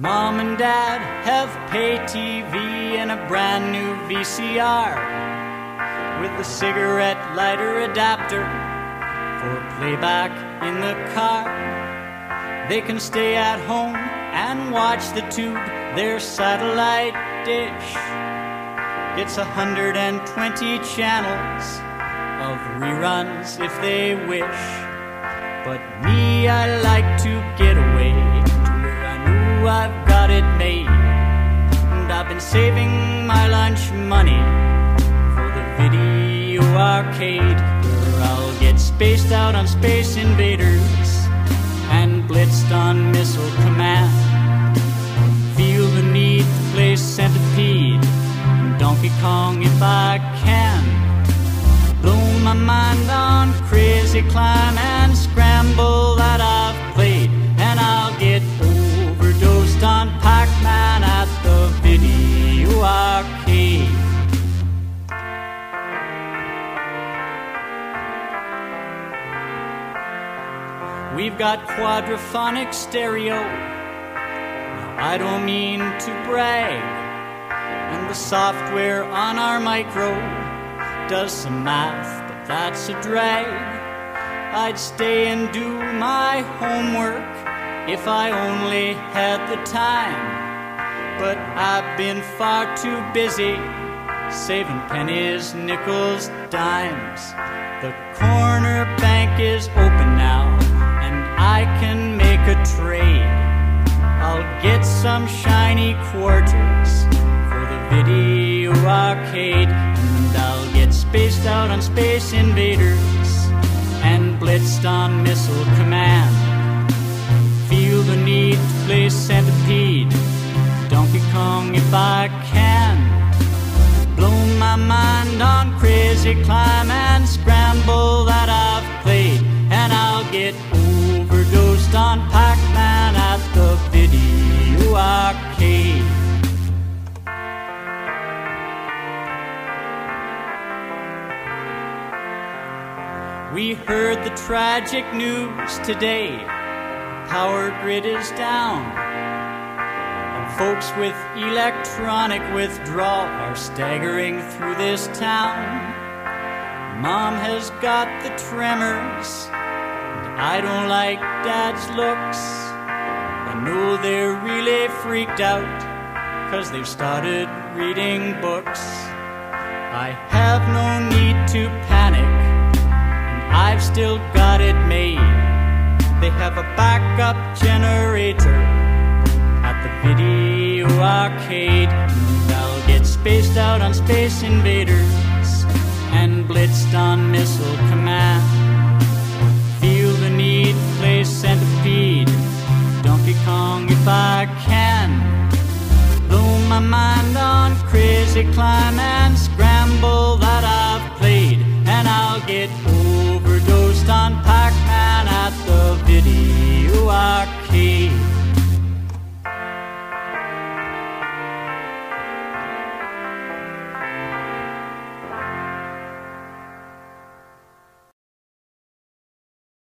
Mom and Dad have pay TV and a brand new VCR with a cigarette lighter adapter for playback in the car. They can stay at home and watch the tube, their satellite dish. It's 120 channels of reruns if they wish. But me, I like to get away money for the video arcade where I'll get spaced out on Space Invaders and blitzed on Missile Command. Feel the need to play Centipede and Donkey Kong if I can. Blow my mind on Crazy Climber and Scramble We've got quadraphonic stereo. I don't mean to brag. And the software on our micro does some math, but that's a drag. I'd stay and do my homework if I only had the time. But I've been far too busy saving pennies, nickels, dimes. The corner bank is open I can make a trade. I'll get some shiny quarters for the video arcade, and I'll get spaced out on Space Invaders and blitzed on Missile Command. Feel the need to play Centipede, Donkey Kong if I can. Blow my mind on Crazy Climber and Scramble that I've played, and I'll get We heard the tragic news today. Power grid is down. And folks with electronic withdrawal are staggering through this town. Mom has got the tremors. And I don't like dad's looks. I know they're really freaked out because they've started reading books. I have no need to panic. I've still got it made. They have a backup generator at the video arcade. And I'll get spaced out on Space Invaders and blitzed on Missile Command. Feel the need to play Centipede, Donkey Kong if I can. Blow my mind on Crazy Climber and Scramble that I've played, and I'll get on Pac-Man